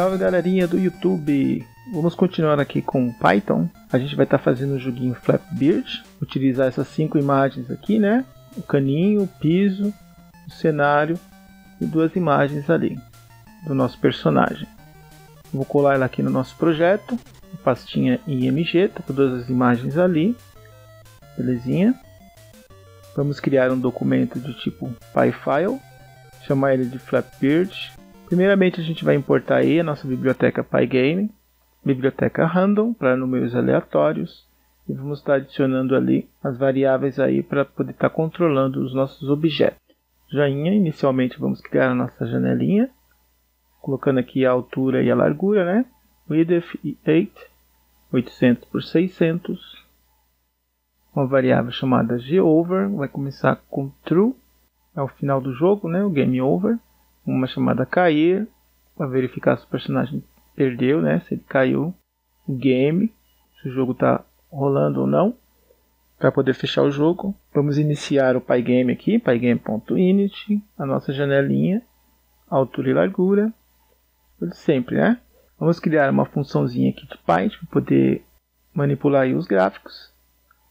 Salve galerinha do YouTube! Vamos continuar aqui com Python. A gente vai estar tá fazendo o joguinho Flapbeard. Utilizar essas cinco imagens aqui, né? O caninho, o piso, o cenário e duas imagens ali do nosso personagem. Vou colar ela aqui no nosso projeto. Pastinha IMG, tá com todas as imagens ali. Belezinha. Vamos criar um documento de tipo PyFile. Chamar ele de Flapbeard Primeiramente a gente vai importar aí a nossa biblioteca Pygame, biblioteca random para números aleatórios e vamos estar adicionando ali as variáveis aí para poder estar controlando os nossos objetos. Joinha, inicialmente vamos criar a nossa janelinha, colocando aqui a altura e a largura, né? Width e 8, 800 por 600. Uma variável chamada geover, vai começar com true, é o final do jogo, né? O game over uma chamada cair para verificar se o personagem perdeu, né? Se ele caiu o game, se o jogo está rolando ou não. Para poder fechar o jogo, vamos iniciar o Pygame aqui, pygame.init, a nossa janelinha, altura e largura, sempre, né? Vamos criar uma funçãozinha aqui de Python para poder manipular os gráficos.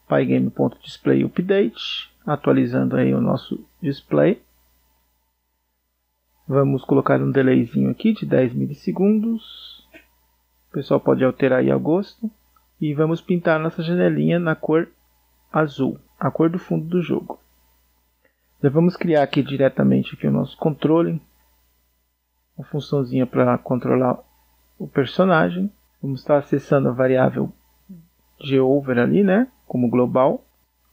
pygame.displayUpdate, atualizando aí o nosso display. Vamos colocar um delayzinho aqui de 10 milissegundos. O pessoal pode alterar aí a gosto. E vamos pintar nossa janelinha na cor azul, a cor do fundo do jogo. Já vamos criar aqui diretamente aqui o nosso controle, uma funçãozinha para controlar o personagem. Vamos estar acessando a variável geover ali, né, como global.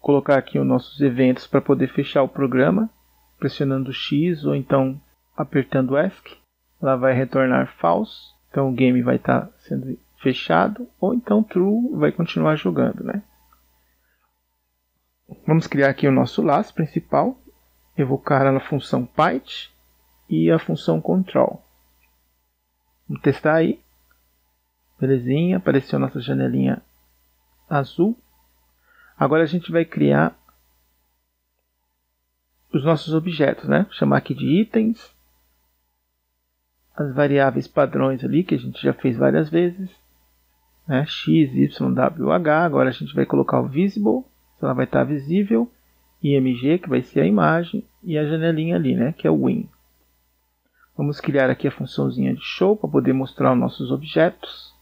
Colocar aqui os nossos eventos para poder fechar o programa, pressionando X ou então apertando ESC, ela vai retornar false, então o game vai estar tá sendo fechado, ou então true vai continuar jogando, né? Vamos criar aqui o nosso laço principal, evocar a função pyth e a função control. Vamos testar aí. Belezinha, apareceu nossa janelinha azul. Agora a gente vai criar os nossos objetos, né? Vou chamar aqui de itens as variáveis padrões ali que a gente já fez várias vezes, né? x, y, w, h. Agora a gente vai colocar o visible, ela vai estar visível, img que vai ser a imagem e a janelinha ali, né? Que é o win. Vamos criar aqui a funçãozinha de show para poder mostrar os nossos objetos.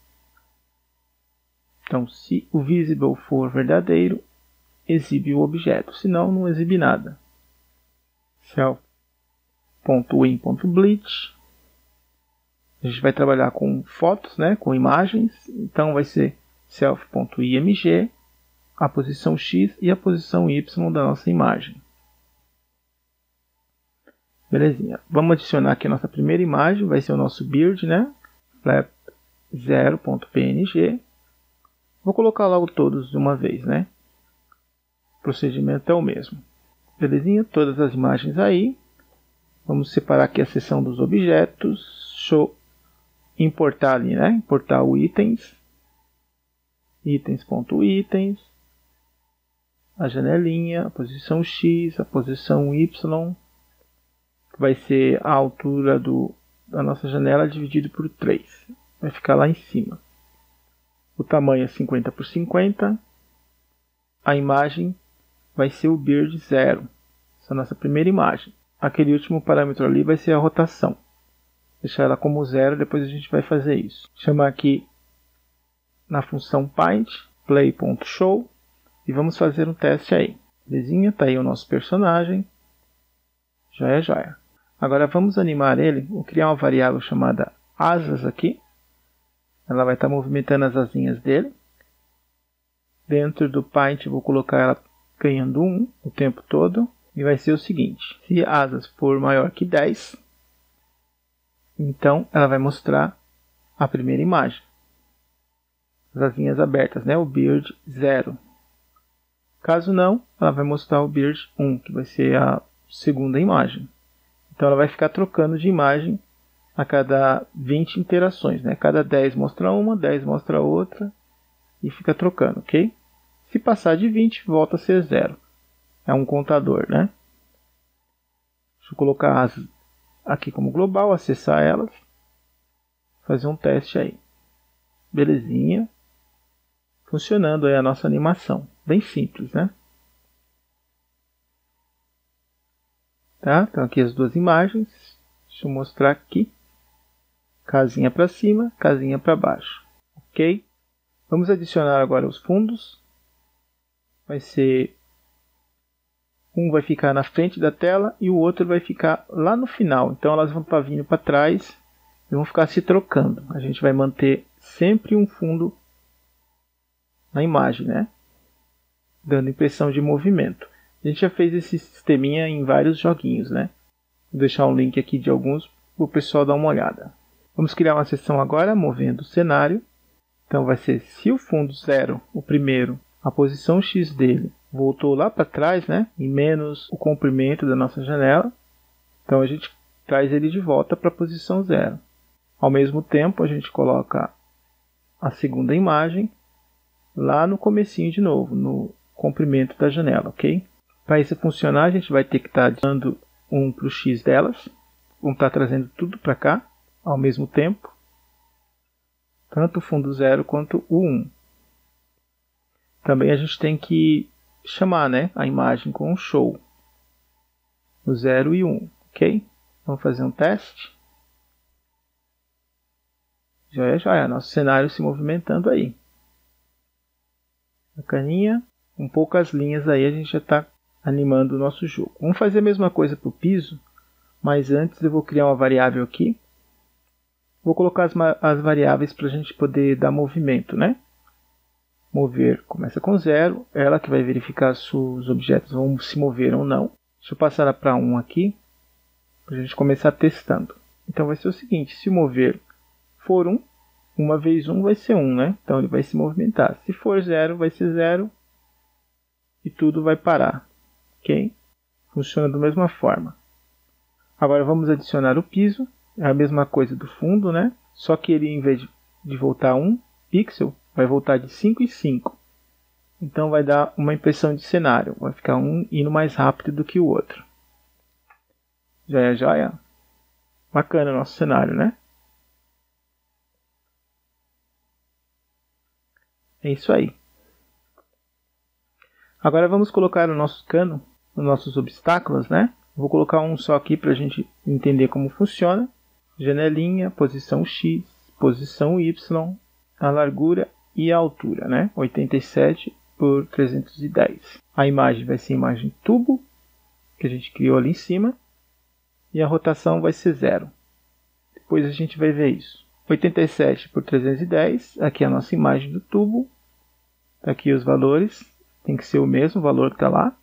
Então, se o visible for verdadeiro, exibe o objeto, senão não exibe nada. Self.win.bleach a gente vai trabalhar com fotos, né, com imagens. Então vai ser self.img, a posição x e a posição y da nossa imagem. Belezinha. Vamos adicionar aqui a nossa primeira imagem, vai ser o nosso beard, né? Flap 0.png. Vou colocar logo todos de uma vez, né? O procedimento é o mesmo. Belezinha? Todas as imagens aí. Vamos separar aqui a seção dos objetos. Show importar ali, né? Importar o itens, itens.itens, a janelinha, a posição X, a posição Y, que vai ser a altura do, da nossa janela dividido por 3. Vai ficar lá em cima. O tamanho é 50 por 50. A imagem vai ser o beard 0. Essa é a nossa primeira imagem. Aquele último parâmetro ali vai ser a rotação deixar ela como zero, depois a gente vai fazer isso. Chamar aqui na função paint play.show e vamos fazer um teste aí. Belezinha, tá aí o nosso personagem. Joia, joia. Agora vamos animar ele, vou criar uma variável chamada asas aqui. Ela vai estar tá movimentando as asinhas dele. Dentro do paint vou colocar ela ganhando 1 o tempo todo. E vai ser o seguinte, se asas for maior que 10, então ela vai mostrar a primeira imagem. As asinhas abertas, né? o beard 0. Caso não, ela vai mostrar o beard 1, que vai ser a segunda imagem. Então ela vai ficar trocando de imagem a cada 20 interações. Né? Cada 10 mostra uma, 10 mostra outra e fica trocando, ok? Se passar de 20, volta a ser zero. É um contador, né? Deixa eu colocar as aqui como global, acessar elas, fazer um teste aí. Belezinha. Funcionando aí a nossa animação. Bem simples, né? Tá? Então aqui as duas imagens. Deixa eu mostrar aqui. Casinha para cima, casinha para baixo. Ok? Vamos adicionar agora os fundos. Vai ser um vai ficar na frente da tela e o outro vai ficar lá no final. Então elas vão estar vindo para trás e vão ficar se trocando. A gente vai manter sempre um fundo na imagem, né? Dando impressão de movimento. A gente já fez esse sisteminha em vários joguinhos, né? Vou deixar um link aqui de alguns para o pessoal dar uma olhada. Vamos criar uma seção agora, movendo o cenário. Então vai ser se o fundo zero, o primeiro, a posição X dele voltou lá para trás, né? E menos o comprimento da nossa janela. Então a gente traz ele de volta para a posição zero. Ao mesmo tempo, a gente coloca a segunda imagem lá no comecinho de novo, no comprimento da janela, ok? Para isso funcionar, a gente vai ter que estar tá dando um para o X delas. Vamos estar tá trazendo tudo para cá ao mesmo tempo. Tanto o fundo zero quanto o 1. Também a gente tem que chamar né, a imagem com um show. O 0 e 1, um, ok? Vamos fazer um teste. Já é, é. Nosso cenário se movimentando aí. Bacaninha. Com poucas linhas aí a gente já está animando o nosso jogo. Vamos fazer a mesma coisa para o piso. Mas antes eu vou criar uma variável aqui. Vou colocar as, as variáveis para a gente poder dar movimento, né? Mover começa com zero, ela que vai verificar se os objetos vão se mover ou não. Deixa eu passar para 1 aqui, para a gente começar testando. Então vai ser o seguinte, se mover for 1, uma vez 1 vai ser 1, né? Então ele vai se movimentar. Se for 0, vai ser 0 e tudo vai parar. Ok? Funciona da mesma forma. Agora vamos adicionar o piso, é a mesma coisa do fundo, né? Só que ele, em vez de voltar 1 pixel, vai voltar de 5 em 5. Então vai dar uma impressão de cenário, vai ficar um indo mais rápido do que o outro. Joia, joia. Bacana o nosso cenário, né? É isso aí. Agora vamos colocar o nosso cano, os nossos obstáculos, né? Vou colocar um só aqui para a gente entender como funciona. Janelinha, posição X, posição Y, a largura e a altura, né? 87 por 310. A imagem vai ser imagem tubo, que a gente criou ali em cima, e a rotação vai ser zero. Depois a gente vai ver isso. 87 por 310, aqui é a nossa imagem do tubo. Tá aqui os valores, tem que ser o mesmo valor que está lá.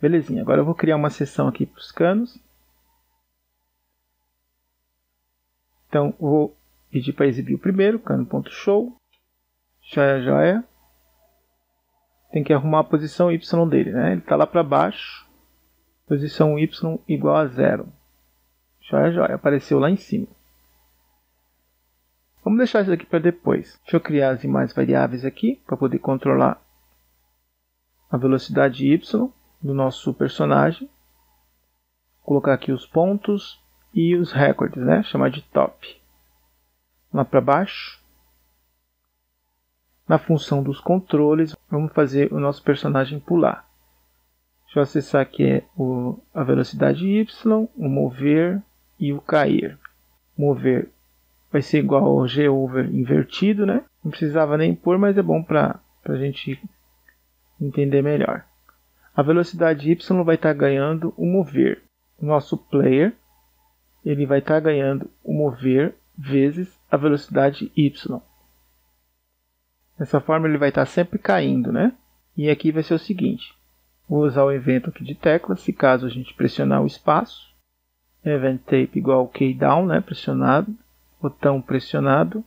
Belezinha, agora eu vou criar uma seção aqui para os canos. Então, vou pedir para exibir o primeiro, cano.show. Joia, joia. Tem que arrumar a posição Y dele, né? Ele está lá para baixo. Posição Y igual a zero. Joia, joia. Apareceu lá em cima. Vamos deixar isso aqui para depois. Deixa eu criar as demais variáveis aqui para poder controlar a velocidade y do nosso personagem. Vou colocar aqui os pontos e os recordes, né? Chamar de top lá para baixo. Na função dos controles, vamos fazer o nosso personagem pular. Deixa eu acessar aqui o, a velocidade y, o mover e o cair. Mover vai ser igual ao g over invertido, né? Não precisava nem pôr, mas é bom para a gente entender melhor. A velocidade y vai estar tá ganhando o mover. O nosso player ele vai estar tá ganhando o mover vezes a velocidade y. Dessa forma ele vai estar sempre caindo, né? E aqui vai ser o seguinte, vou usar o evento aqui de teclas, se caso a gente pressionar o espaço, event tape igual key down, né? pressionado, botão pressionado,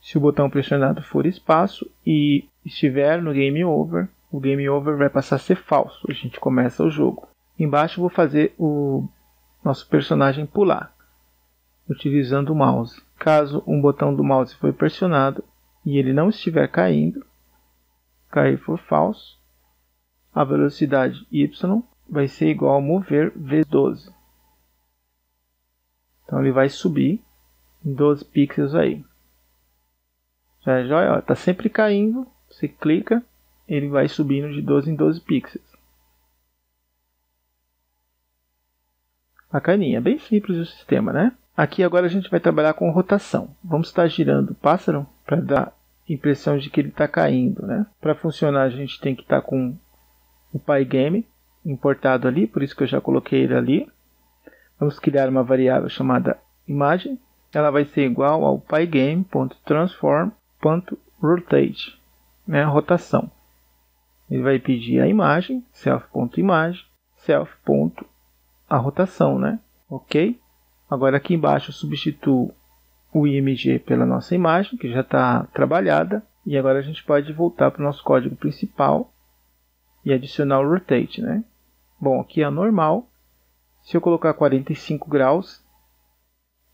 se o botão pressionado for espaço e estiver no game over, o game over vai passar a ser falso, a gente começa o jogo. Embaixo vou fazer o nosso personagem pular utilizando o mouse. Caso um botão do mouse foi pressionado e ele não estiver caindo, cair for falso, a velocidade y vai ser igual a mover vezes 12. Então ele vai subir em 12 pixels aí. Já é jóia, está sempre caindo. Você clica, ele vai subindo de 12 em 12 pixels. Bacaninha, bem simples o sistema, né? Aqui agora a gente vai trabalhar com rotação. Vamos estar girando o pássaro para dar impressão de que ele está caindo, né? Para funcionar a gente tem que estar com o Pygame importado ali, por isso que eu já coloquei ele ali. Vamos criar uma variável chamada imagem. Ela vai ser igual ao pygame.transform.rotate, né? rotação. Ele vai pedir a imagem, self.image, self a rotação, né? Ok? Agora aqui embaixo eu substituo o IMG pela nossa imagem, que já está trabalhada. E agora a gente pode voltar para o nosso código principal e adicionar o rotate, né? Bom, aqui é normal. Se eu colocar 45 graus,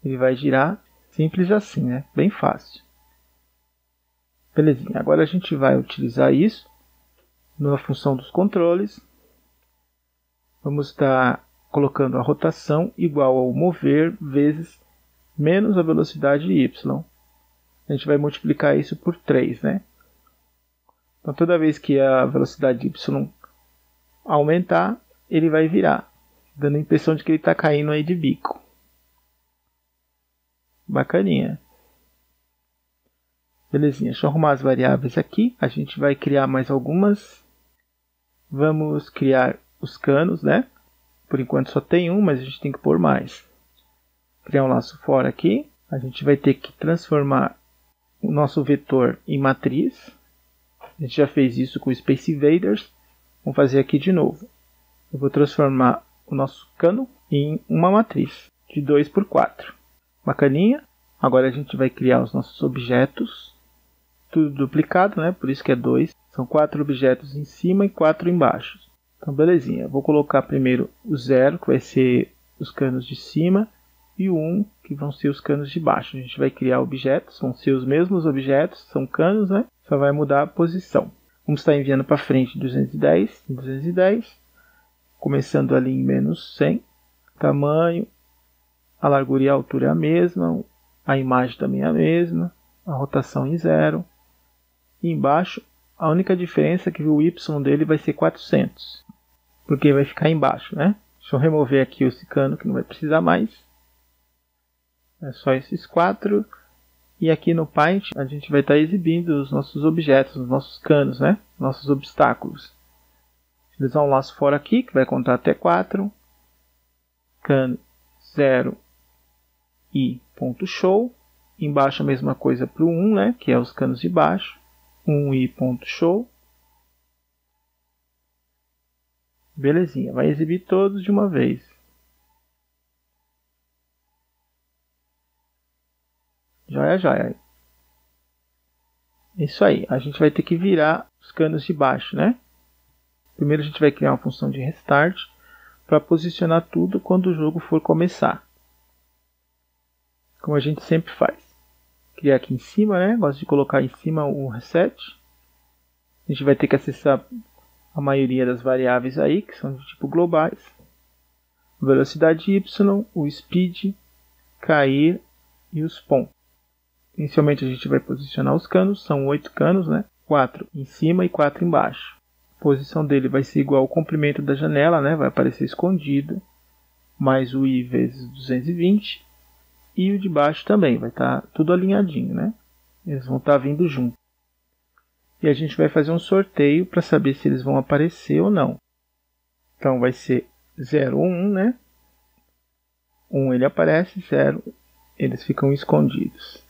ele vai girar simples assim, né? Bem fácil. Belezinha. Agora a gente vai utilizar isso na função dos controles. Vamos estar colocando a rotação igual ao mover vezes menos a velocidade y. A gente vai multiplicar isso por 3, né? Então toda vez que a velocidade y aumentar, ele vai virar, dando a impressão de que ele está caindo aí de bico. Bacaninha. Belezinha, deixa eu arrumar as variáveis aqui. A gente vai criar mais algumas. Vamos criar os canos, né? Por enquanto só tem um, mas a gente tem que pôr mais. Criar um laço fora aqui. A gente vai ter que transformar o nosso vetor em matriz. A gente já fez isso com o Space Invaders. Vamos fazer aqui de novo. Eu vou transformar o nosso cano em uma matriz de 2 por 4. Bacaninha. Agora a gente vai criar os nossos objetos. Tudo duplicado, né? Por isso que é 2. São quatro objetos em cima e quatro embaixo. Então, belezinha. Vou colocar primeiro o 0, que vai ser os canos de cima, e o 1, um, que vão ser os canos de baixo. A gente vai criar objetos, vão ser os mesmos objetos, são canos, né? Só vai mudar a posição. Vamos estar enviando para frente 210 210, começando ali em menos 100. Tamanho, a largura e a altura é a mesma, a imagem também é a mesma, a rotação em zero. E embaixo, a única diferença é que o y dele vai ser 400 porque vai ficar embaixo, né? Deixa eu remover aqui esse cano que não vai precisar mais. É só esses quatro. E aqui no Paint a gente vai estar exibindo os nossos objetos, os nossos canos, né? Nossos obstáculos. Utilizar um laço fora aqui que vai contar até 4. Cano 0 e ponto show. Embaixo a mesma coisa para o 1, né? Que é os canos de baixo. 1 e ponto show. Belezinha, vai exibir todos de uma vez. Joia, joia. Isso aí, a gente vai ter que virar os canos de baixo, né? Primeiro a gente vai criar uma função de restart para posicionar tudo quando o jogo for começar. Como a gente sempre faz. Criar aqui em cima, né? Gosto de colocar em cima o reset. A gente vai ter que acessar a maioria das variáveis aí, que são de tipo globais. Velocidade y, o speed, cair e os pontos. Inicialmente a gente vai posicionar os canos, são oito canos, né? 4 em cima e 4 embaixo. A posição dele vai ser igual ao comprimento da janela, né? Vai aparecer escondido, mais o i vezes 220 e o de baixo também, vai estar tá tudo alinhadinho, né? Eles vão estar tá vindo juntos e a gente vai fazer um sorteio para saber se eles vão aparecer ou não. Então vai ser 0 ou 1, né? 1 ele aparece, 0 eles ficam escondidos.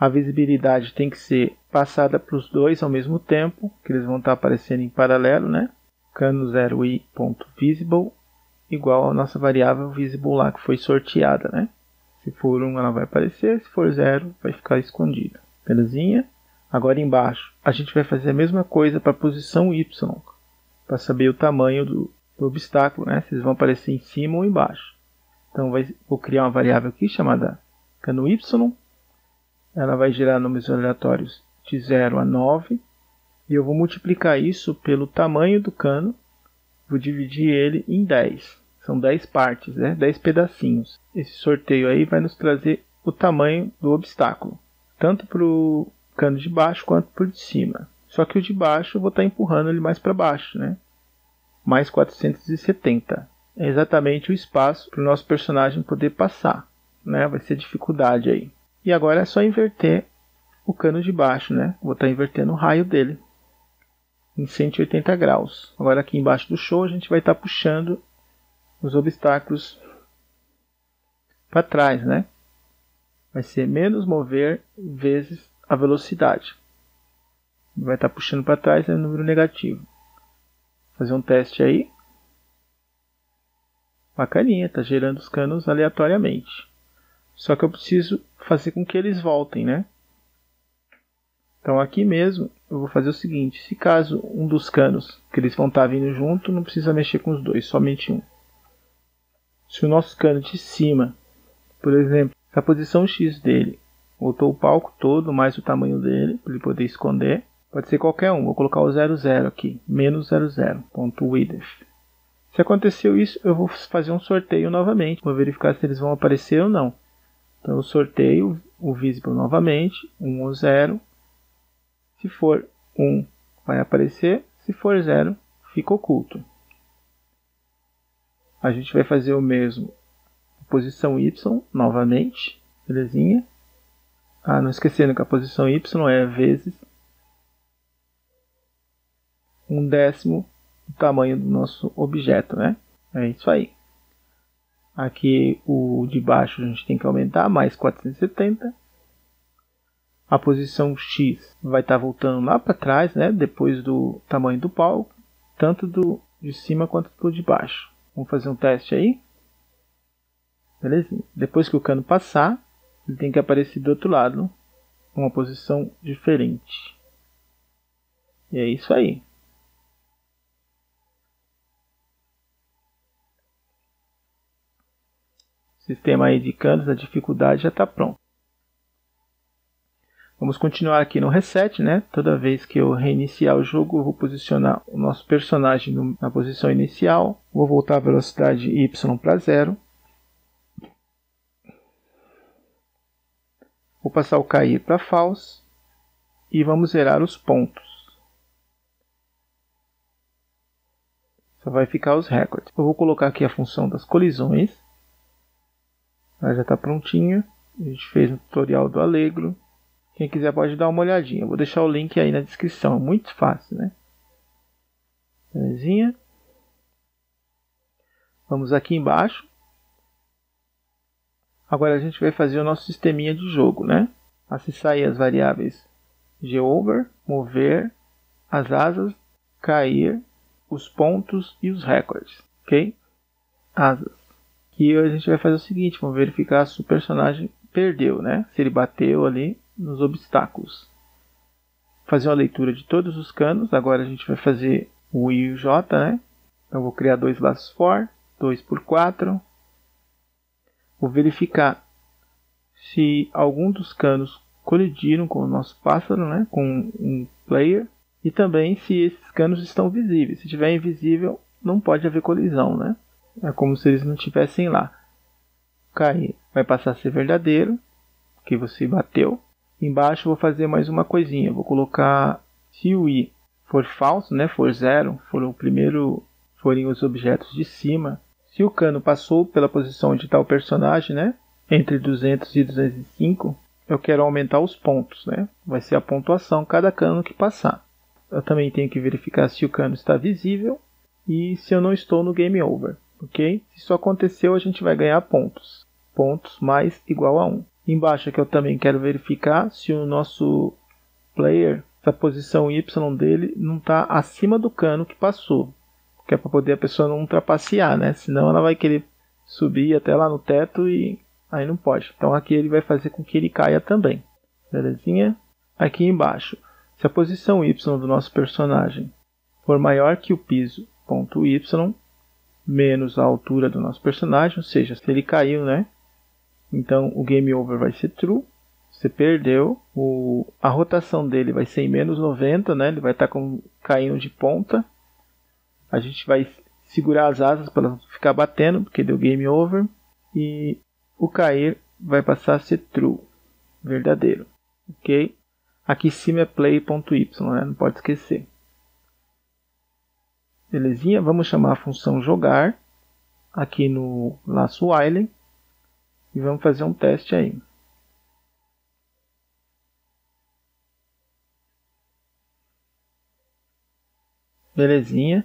A visibilidade tem que ser passada para os dois ao mesmo tempo, que eles vão estar aparecendo em paralelo, né? Cano 0i.visible igual a nossa variável visible lá que foi sorteada, né? Se for 1 ela vai aparecer, se for 0 vai ficar escondida. Belezinha? Agora embaixo, a gente vai fazer a mesma coisa para a posição Y, para saber o tamanho do, do, obstáculo, né? se eles vão aparecer em cima ou embaixo. Então vai, vou criar uma variável aqui chamada cano Y, ela vai gerar números aleatórios de 0 a 9, e eu vou multiplicar isso pelo tamanho do cano, vou dividir ele em 10. São 10 partes, né? 10 pedacinhos. Esse sorteio aí vai nos trazer o tamanho do obstáculo, tanto para o cano de baixo quanto o de cima. Só que o de baixo eu vou estar tá empurrando ele mais para baixo, né? Mais 470. É exatamente o espaço para o nosso personagem poder passar, né? Vai ser dificuldade aí. E agora é só inverter o cano de baixo, né? Vou estar tá invertendo o raio dele em 180 graus. Agora aqui embaixo do show a gente vai estar tá puxando os obstáculos para trás, né? Vai ser menos mover vezes a velocidade. Vai estar puxando para trás é número negativo. Fazer um teste aí. Bacaninha, tá gerando os canos aleatoriamente. Só que eu preciso fazer com que eles voltem, né? Então aqui mesmo eu vou fazer o seguinte, se caso um dos canos que eles vão estar tá vindo junto, não precisa mexer com os dois, somente um. Se o nosso cano de cima, por exemplo, a posição X dele, voltou o palco todo, mais o tamanho dele, para ele poder esconder, pode ser qualquer um, vou colocar o 00 aqui, menos 00, ponto width. Se aconteceu isso, eu vou fazer um sorteio novamente, vou verificar se eles vão aparecer ou não. Então eu sorteio o visible novamente, 1 ou 0, se for 1, vai aparecer. Se for 0, fica oculto. A gente vai fazer o mesmo. Posição Y, novamente. Belezinha? Ah, não esquecendo que a posição Y é vezes um décimo do tamanho do nosso objeto, né? É isso aí. Aqui o de baixo a gente tem que aumentar, mais 470 a posição X vai estar tá voltando lá para trás, né, depois do tamanho do palco, tanto do de cima quanto do de baixo. Vamos fazer um teste aí. Belezinha. Depois que o cano passar, ele tem que aparecer do outro lado, uma posição diferente. E é isso aí. sistema aí de canos, a dificuldade já está pronto. Vamos continuar aqui no reset, né? Toda vez que eu reiniciar o jogo, eu vou posicionar o nosso personagem na posição inicial. Vou voltar a velocidade y para zero. Vou passar o cair para false e vamos zerar os pontos. Só vai ficar os recordes. Eu vou colocar aqui a função das colisões. Ela já está prontinha. A gente fez no tutorial do Allegro. Quem quiser pode dar uma olhadinha. vou deixar o link aí na descrição. Muito fácil, né? Belezinha. Vamos aqui embaixo. Agora a gente vai fazer o nosso sisteminha de jogo, né? Acessar as variáveis geover, mover, as asas, cair, os pontos e os recordes, ok? Asas. E a gente vai fazer o seguinte, vamos verificar se o personagem perdeu, né? Se ele bateu ali nos obstáculos. Fazer uma leitura de todos os canos. Agora a gente vai fazer o I e o J, né? Então vou criar dois laços for, 2 por 4. Vou verificar se algum dos canos colidiram com o nosso pássaro, né? Com um player. E também se esses canos estão visíveis. Se estiver invisível, não pode haver colisão, né? É como se eles não estivessem lá. Cair vai passar a ser verdadeiro, que você bateu. Embaixo vou fazer mais uma coisinha. Vou colocar se o i for falso, né, for zero, for o primeiro, forem os objetos de cima. Se o cano passou pela posição onde está o personagem, né, entre 200 e 205, eu quero aumentar os pontos, né? Vai ser a pontuação cada cano que passar. Eu também tenho que verificar se o cano está visível e se eu não estou no game over, ok? Se isso aconteceu, a gente vai ganhar pontos. Pontos mais igual a 1. Embaixo aqui eu também quero verificar se o nosso player, a posição Y dele não está acima do cano que passou. Que é para poder a pessoa não trapacear, né? Senão ela vai querer subir até lá no teto e aí não pode. Então aqui ele vai fazer com que ele caia também. Belezinha? Aqui embaixo, se a posição Y do nosso personagem for maior que o piso ponto Y, menos a altura do nosso personagem, ou seja, se ele caiu, né? Então o game over vai ser true. Você perdeu. O, a rotação dele vai ser em menos 90, né? Ele vai estar tá com, caindo de ponta. A gente vai segurar as asas para não ficar batendo, porque deu game over. E o cair vai passar a ser true, verdadeiro. Ok? Aqui em cima é play.y, né? não pode esquecer. Belezinha? Vamos chamar a função jogar aqui no laço while e vamos fazer um teste aí. Belezinha.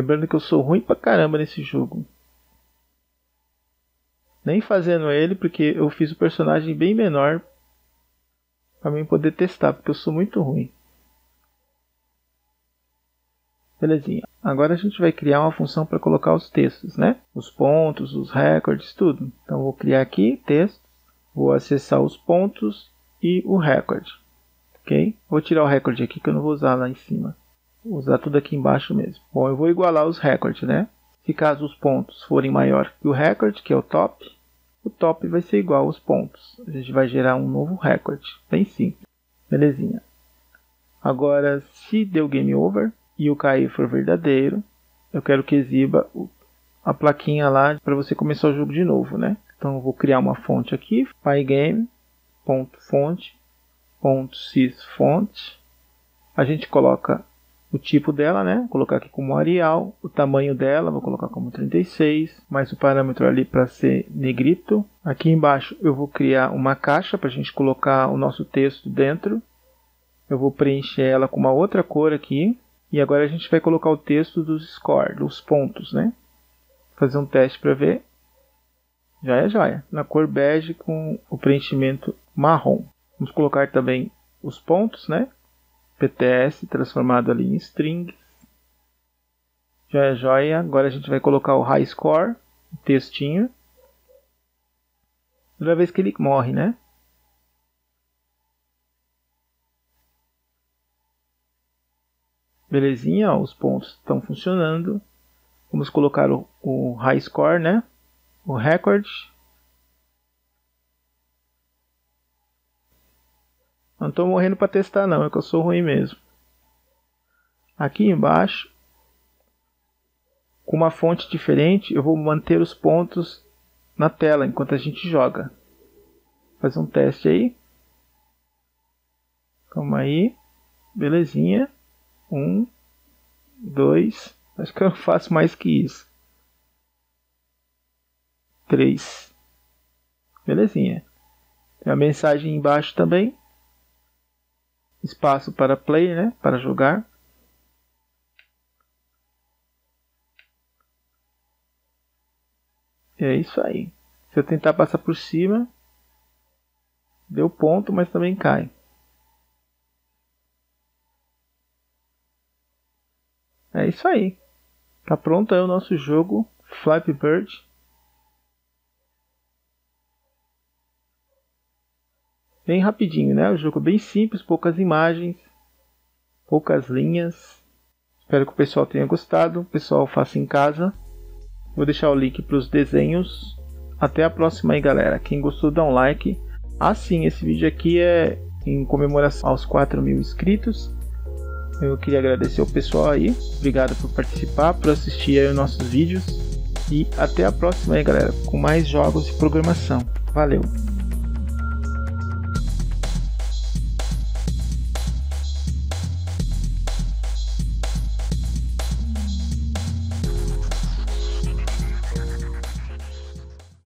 Lembrando que eu sou ruim pra caramba nesse jogo. Nem fazendo ele, porque eu fiz o personagem bem menor para mim poder testar, porque eu sou muito ruim. Belezinha. Agora a gente vai criar uma função para colocar os textos, né? Os pontos, os recordes, tudo. Então vou criar aqui texto, vou acessar os pontos e o recorde ok? Vou tirar o recorde aqui que eu não vou usar lá em cima. Vou usar tudo aqui embaixo mesmo. Bom, eu vou igualar os recordes, né? Se caso os pontos forem maior que o recorde, que é o top, o top vai ser igual aos pontos. A gente vai gerar um novo recorde, bem simples. Belezinha. Agora, se deu game over e o cair for verdadeiro, eu quero que exiba a plaquinha lá para você começar o jogo de novo, né? Então eu vou criar uma fonte aqui, pygame.fonte .sysfont. A gente coloca o tipo dela, né? Vou colocar aqui como Arial, o tamanho dela, vou colocar como 36, mais o parâmetro ali para ser negrito. Aqui embaixo eu vou criar uma caixa para a gente colocar o nosso texto dentro. Eu vou preencher ela com uma outra cor aqui. E agora a gente vai colocar o texto dos score, dos pontos, né? Fazer um teste para ver. Já é joia. Na cor bege com o preenchimento marrom. Vamos colocar também os pontos, né? PTS transformado ali em string. Já é joia. Agora a gente vai colocar o high score, o textinho. Toda vez que ele morre, né? Belezinha, ó, os pontos estão funcionando. Vamos colocar o, o high score, né? O record. Não estou morrendo para testar não, é que eu sou ruim mesmo. Aqui embaixo, com uma fonte diferente, eu vou manter os pontos na tela enquanto a gente joga. Fazer um teste aí. Calma aí. Belezinha. Um, dois. Acho que eu faço mais que isso. Três. Belezinha. Tem a mensagem embaixo também espaço para play, né, para jogar. É isso aí. Se eu tentar passar por cima, deu ponto, mas também cai. É isso aí. Tá pronto aí o nosso jogo Flappy Bird. Bem rapidinho, né? O jogo é bem simples, poucas imagens, poucas linhas. Espero que o pessoal tenha gostado. O pessoal faça em casa. Vou deixar o link para os desenhos. Até a próxima aí, galera. Quem gostou, dá um like. Ah, sim, esse vídeo aqui é em comemoração aos 4 mil inscritos. Eu queria agradecer o pessoal aí. Obrigado por participar, por assistir aí os nossos vídeos. E até a próxima aí, galera, com mais jogos de programação. Valeu!